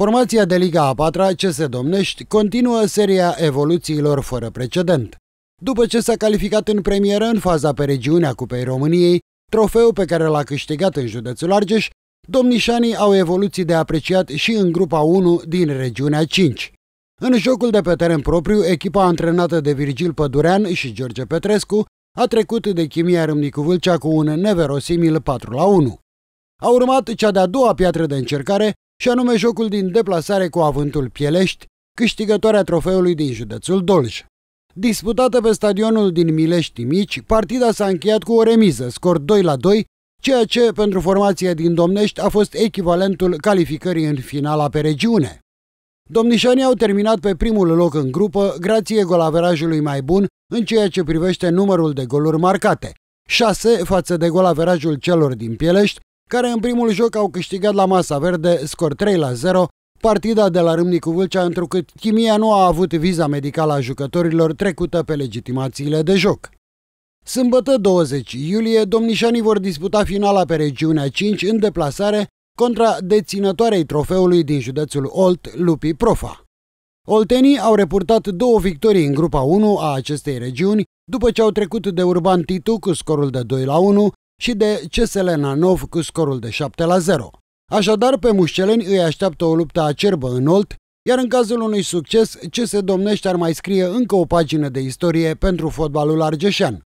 Formația de Liga a patra, ce se domnești, continuă seria evoluțiilor fără precedent. După ce s-a calificat în premieră în faza pe regiunea Cupei României, trofeu pe care l-a câștigat în județul Argeș, domnișanii au evoluții de apreciat și în grupa 1 din regiunea 5. În jocul de pe teren propriu, echipa antrenată de Virgil Pădurean și George Petrescu a trecut de chimia Râmnicu Vâlcea cu un neverosimil 4 la 1. A urmat cea de-a doua piatră de încercare și anume jocul din deplasare cu avântul Pielești, câștigătoarea trofeului din județul Dolj. Disputată pe stadionul din Milești Mici, partida s-a încheiat cu o remiză, scor 2 la 2, ceea ce pentru formația din Domnești a fost echivalentul calificării în finala pe regiune. Domnișanii au terminat pe primul loc în grupă, grație golaverajului mai bun în ceea ce privește numărul de goluri marcate, 6 față de golaverajul celor din Pielești, care în primul joc au câștigat la masa verde scor 3 la 0, partida de la Râmnicu Vâlcea, întrucât chimia nu a avut viza medicală a jucătorilor trecută pe legitimațiile de joc. Sâmbătă 20 iulie, domnișanii vor disputa finala pe regiunea 5 în deplasare contra deținătoarei trofeului din județul Olt, Lupi Profa. Oltenii au reportat două victorii în grupa 1 a acestei regiuni, după ce au trecut de Urban Titu cu scorul de 2 la 1 și de CSL Nanov cu scorul de 7 la 0. Așadar, pe mușceleni îi așteaptă o luptă acerbă în Olt, iar în cazul unui succes, ce se domnește ar mai scrie încă o pagină de istorie pentru fotbalul argeșean.